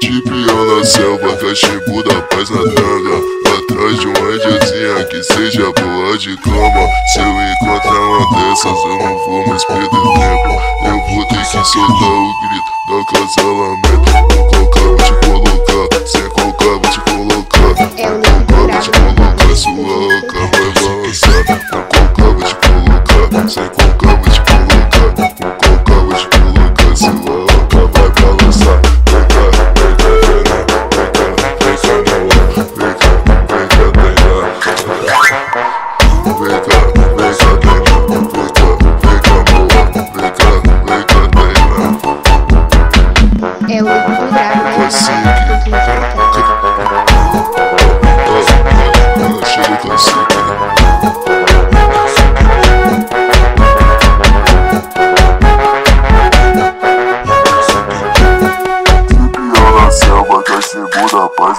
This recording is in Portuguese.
Tipião na selva, cachimbo da paz na tanga Atrás de uma indiazinha que seja boa de cama. Se eu encontrar uma dessas eu não vou mais perder tempo. Eu vou ter que soltar o grito Com coca vou te colocar, é o lugar Segura a paz,